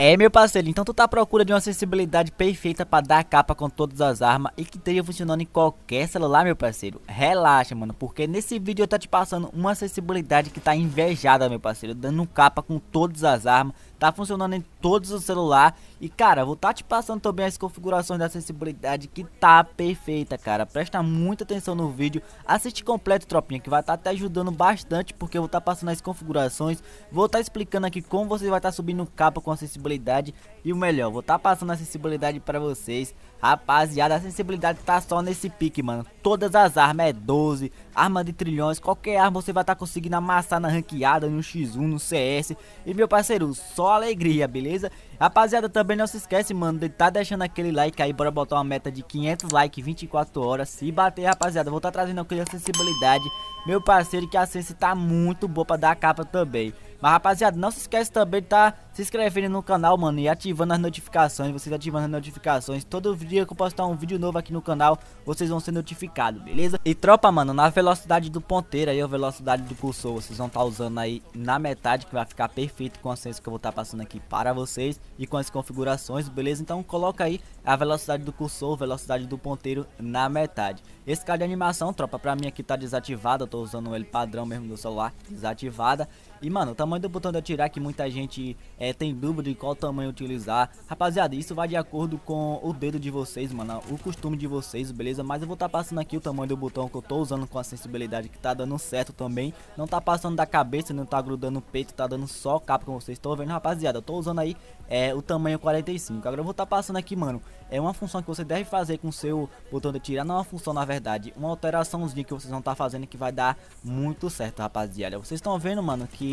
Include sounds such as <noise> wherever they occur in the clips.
É, meu parceiro, então tu tá à procura de uma sensibilidade perfeita para dar capa com todas as armas e que esteja funcionando em qualquer celular, meu parceiro? Relaxa, mano, porque nesse vídeo eu tô te passando uma sensibilidade que tá invejada, meu parceiro, dando capa com todas as armas, tá funcionando em todos os celulares e, cara, vou tá te passando também as configurações da sensibilidade que tá perfeita, cara. Presta muita atenção no vídeo, assiste completo, tropinha, que vai estar tá te ajudando bastante porque eu vou estar tá passando as configurações, vou estar tá explicando aqui como você vai estar tá subindo capa com a sensibilidade sensibilidade e o melhor, vou estar tá passando a sensibilidade para vocês. Rapaziada, a sensibilidade tá só nesse pique, mano. Todas as armas é 12, arma de trilhões, qualquer arma você vai estar conseguindo amassar na ranqueada, no X1, no CS. E meu parceiro, só alegria, beleza? Rapaziada, também não se esquece, mano, de tá deixando aquele like aí, bora botar uma meta de 500 likes 24 horas. Se bater, rapaziada, vou estar tá trazendo aqui a sensibilidade. Meu parceiro, que a sensi tá muito boa pra dar capa também. Mas rapaziada, não se esquece também de tá se inscrevendo no canal, mano, e ativando as notificações. Vocês ativando as notificações. Todo dia que eu postar um vídeo novo aqui no canal, vocês vão ser notificados, beleza? E tropa, mano, na velocidade do ponteiro aí, a velocidade do cursor, vocês vão estar tá usando aí na metade, que vai ficar perfeito com a senso que eu vou estar tá passando aqui para vocês. E com as configurações, beleza? Então coloca aí a velocidade do cursor, velocidade do ponteiro na metade. Esse cara de animação, tropa, pra mim aqui tá desativado, eu tô usando ele padrão mesmo do celular, desativada. E, mano, o tamanho do botão de atirar que muita gente é, tem dúvida de qual tamanho utilizar. Rapaziada, isso vai de acordo com o dedo de vocês, mano, o costume de vocês, beleza? Mas eu vou estar tá passando aqui o tamanho do botão que eu tô usando com a sensibilidade que tá dando certo também. Não tá passando da cabeça, não tá grudando no peito, tá dando só capa como vocês estão vendo, rapaziada. Eu tô usando aí é, o tamanho 45. Agora eu vou estar tá passando aqui, mano, é uma função que você deve fazer com o seu botão de atirar, não é uma função na verdade, uma alteraçãozinha que vocês vão estar tá fazendo que vai dar muito certo, rapaziada. Vocês estão vendo, mano, que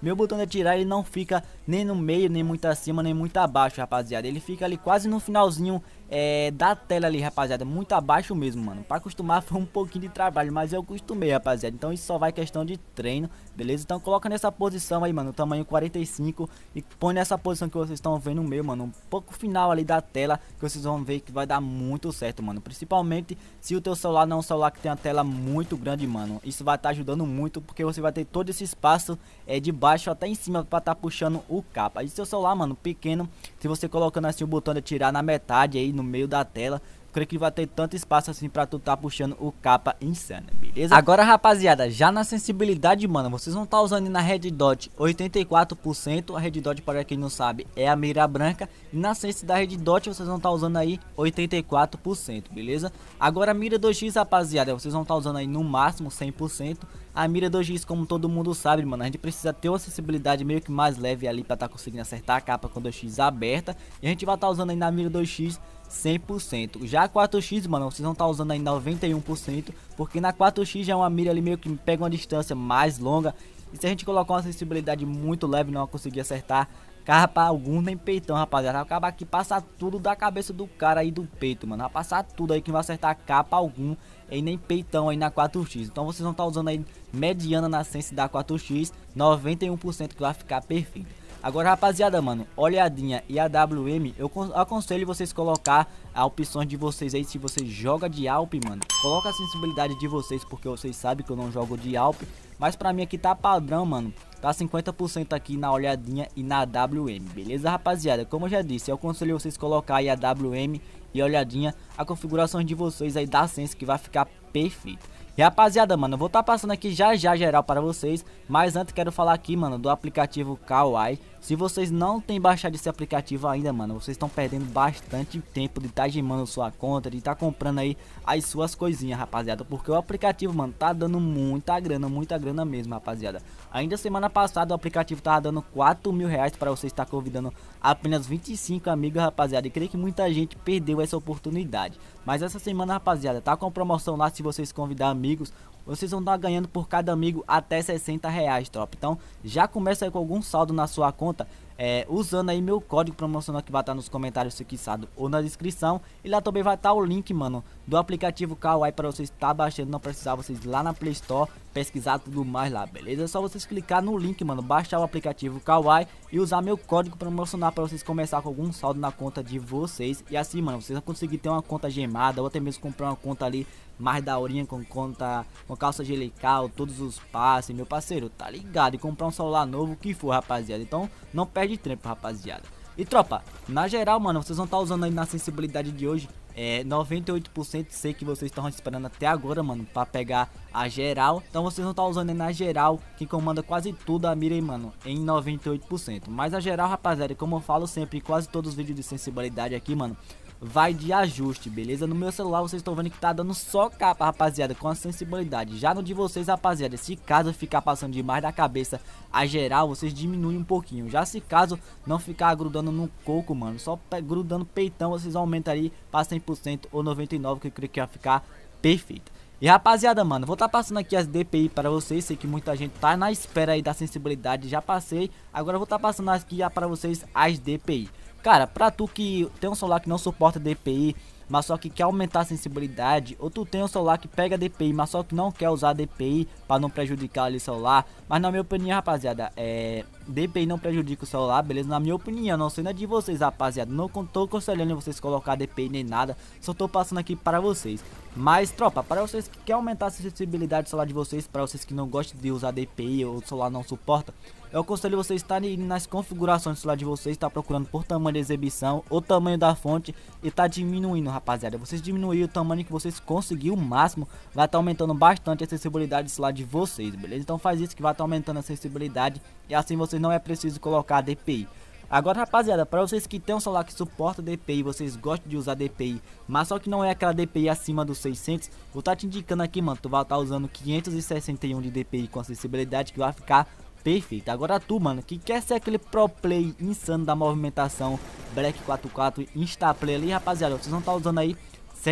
meu botão de atirar ele não fica nem no meio, nem muito acima, nem muito abaixo, rapaziada. Ele fica ali quase no finalzinho é, da tela ali, rapaziada. Muito abaixo mesmo, mano. Pra acostumar <laughs> foi um pouquinho de trabalho, mas eu acostumei, rapaziada. Então isso só vai questão de treino, beleza? Então coloca nessa posição aí, mano, tamanho 45 e põe nessa posição que vocês estão vendo o meu, mano. Um pouco final ali da tela, que vocês vão ver que vai dar muito certo, mano. Principalmente se o teu celular não é um celular que tem uma tela muito grande, mano. Isso vai estar tá ajudando muito, porque você vai ter todo esse espaço é, de baixo até em cima pra estar tá puxando o capa. E seu celular, mano, pequeno, se você colocando assim o botão de tirar na metade aí, no meio da tela creio que vai ter tanto espaço assim pra tu tá puxando o capa insano, beleza? Agora, rapaziada, já na sensibilidade, mano, vocês vão tá usando na Red Dot 84%. A Red Dot, para quem não sabe, é a mira branca. E na sensi da Red Dot, vocês vão tá usando aí 84%, beleza? Agora, a mira 2x, rapaziada, vocês vão tá usando aí no máximo 100%. A mira 2x, como todo mundo sabe, mano, a gente precisa ter uma sensibilidade meio que mais leve ali pra tá conseguindo acertar a capa com 2x aberta. E a gente vai estar tá usando aí na mira 2x 100%. Já a 4x, mano, vocês vão estar tá usando aí 91%, porque na 4x já é uma mira ali meio que pega uma distância mais longa. E se a gente colocar uma sensibilidade muito leve, não conseguir acertar capa algum nem peitão, rapaziada. Vai acabar aqui passar tudo da cabeça do cara aí do peito, mano. Vai passar tudo aí que não vai acertar capa algum e nem peitão aí na 4x. Então vocês vão estar tá usando aí mediana na sense da 4x, 91% que vai ficar perfeito. Agora, rapaziada, mano, olhadinha e a WM, eu aconselho vocês colocar a opções de vocês aí se você joga de Alp, mano. Coloca a sensibilidade de vocês, porque vocês sabem que eu não jogo de Alp. Mas pra mim aqui tá padrão, mano. Tá 50% aqui na olhadinha e na WM, beleza, rapaziada? Como eu já disse, eu aconselho vocês colocar aí a WM e olhadinha a configuração de vocês aí da Sense que vai ficar perfeito. E rapaziada, mano, eu vou estar tá passando aqui já já geral para vocês, mas antes quero falar aqui, mano, do aplicativo Kawaii. Se vocês não têm baixado esse aplicativo ainda, mano, vocês estão perdendo bastante tempo de estar tá gemando sua conta, de estar tá comprando aí as suas coisinhas, rapaziada, porque o aplicativo, mano, tá dando muita grana, muita grana mesmo, rapaziada. Ainda semana passada o aplicativo tava dando 4 mil reais para você estar convidando apenas 25 amigos, rapaziada, e creio que muita gente perdeu essa oportunidade. Mas essa semana, rapaziada, tá com promoção lá se vocês convidar amigos amigos, vocês vão estar ganhando por cada amigo até 60 reais, top. Então, já começa aí com algum saldo na sua conta é, usando aí meu código promocional que vai estar nos comentários fixado ou na descrição. E lá também vai estar o link, mano, do aplicativo Kawaii para vocês estar baixando, não precisar vocês lá na Play Store pesquisar tudo mais lá, beleza? É só vocês clicar no link, mano, baixar o aplicativo Kawaii e usar meu código promocional para vocês começar com algum saldo na conta de vocês. E assim, mano, vocês vão conseguir ter uma conta gemada ou até mesmo comprar uma conta ali mais daorinha com conta, com calça gelical, todos os passes, meu parceiro, tá ligado? E comprar um celular novo, que for, rapaziada. Então, não perde tempo, rapaziada. E tropa, na geral, mano, vocês vão estar tá usando aí na sensibilidade de hoje é, 98% sei que vocês estão esperando até agora, mano, pra pegar a geral. Então vocês vão estar tá usando na geral, que comanda quase tudo a mira mano, em 98%. Mas a geral, rapaziada, como eu falo sempre, quase todos os vídeos de sensibilidade aqui, mano, vai de ajuste, beleza? No meu celular vocês estão vendo que tá dando só capa, rapaziada, com a sensibilidade. Já no de vocês, rapaziada, se caso ficar passando demais da cabeça a geral, vocês diminuem um pouquinho. Já se caso não ficar grudando no coco, mano, só grudando peitão, vocês aumentam aí pra 100% ou 99%, que eu creio que vai ficar perfeito. E rapaziada, mano, vou estar tá passando aqui as DPI para vocês, sei que muita gente tá na espera aí da sensibilidade, já passei, agora vou estar tá passando aqui para vocês as DPI. Cara, pra tu que tem um celular que não suporta DPI, mas só que quer aumentar a sensibilidade, ou tu tem um celular que pega DPI, mas só que não quer usar DPI para não prejudicar ali o celular. Mas na minha opinião, rapaziada, é DPI não prejudica o celular, beleza? Na minha opinião, não sei na de vocês, rapaziada. Não tô aconselhando vocês colocar DPI nem nada, só tô passando aqui para vocês. Mas, tropa, para vocês que querem aumentar a sensibilidade do celular de vocês, para vocês que não gostam de usar DPI ou o celular não suporta, eu aconselho vocês estarem nas configurações do celular de vocês, estar tá procurando por tamanho de exibição, o tamanho da fonte e tá diminuindo, rapaziada. Vocês diminuir o tamanho que vocês conseguir o máximo, vai estar tá aumentando bastante a sensibilidade celular de vocês, beleza? Então faz isso que vai estar tá aumentando a sensibilidade e assim vocês não é preciso colocar DPI. Agora, rapaziada, para vocês que tem um celular que suporta DPI, vocês gostam de usar DPI, mas só que não é aquela DPI acima dos 600, vou estar tá te indicando aqui, mano, tu vai estar tá usando 561 de DPI com acessibilidade que vai ficar perfeito. Agora tu, mano, que quer ser aquele pro play insano da movimentação Black 44 Instaplay ali, rapaziada, vocês não tá usando aí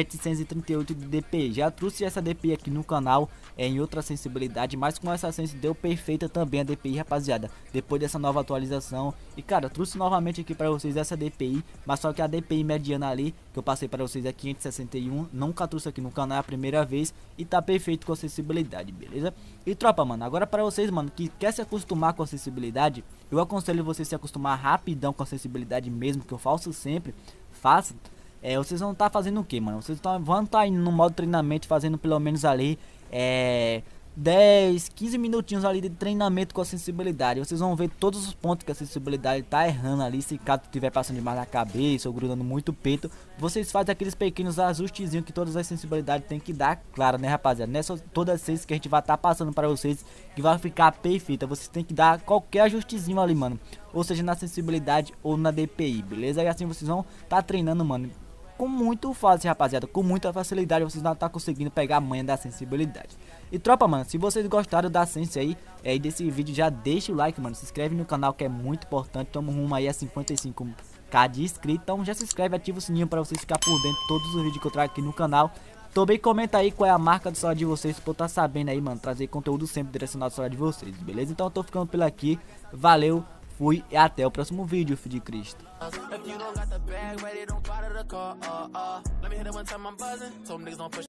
738 de DPI. Já trouxe essa DPI aqui no canal é, em outra sensibilidade, mas com essa sense deu perfeita também a DPI, rapaziada. Depois dessa nova atualização. E cara, trouxe novamente aqui para vocês essa DPI, mas só que a DPI mediana ali, que eu passei para vocês é 561. Nunca trouxe aqui no canal, é a primeira vez. E tá perfeito com a sensibilidade, beleza? E tropa, mano, agora para vocês, mano, que quer se acostumar com a sensibilidade, eu aconselho você se acostumar rapidão com a sensibilidade mesmo, que eu faço sempre. Faça é, vocês vão estar tá fazendo o que, mano? Vocês tão, vão estar tá indo no modo treinamento, fazendo pelo menos ali é, 10, 15 minutinhos ali de treinamento com a sensibilidade. Vocês vão ver todos os pontos que a sensibilidade tá errando ali. Se caso estiver passando demais na cabeça ou grudando muito o peito, vocês fazem aqueles pequenos ajustezinhos que todas as sensibilidades tem que dar, claro, né, rapaziada? Nessa todas as que a gente vai estar tá passando para vocês que vai ficar perfeita. Vocês tem que dar qualquer ajustezinho ali, mano. Ou seja, na sensibilidade ou na DPI, beleza? E assim vocês vão estar tá treinando, mano com muito fácil, rapaziada. Com muita facilidade, vocês não tá conseguindo pegar a manha da sensibilidade. E tropa, mano, se vocês gostaram da Sense aí, é, desse vídeo, já deixa o like, mano. Se inscreve no canal que é muito importante. Tamo rumo aí a 55k de inscritos. Então já se inscreve, ativa o sininho pra vocês ficar por dentro de todos os vídeos que eu trago aqui no canal. Também comenta aí qual é a marca do celular de vocês, pra eu tá sabendo aí, mano. Trazer conteúdo sempre direcionado ao celular de vocês, beleza? Então eu tô ficando por aqui. Valeu! Fui e até o próximo vídeo, filho de Cristo.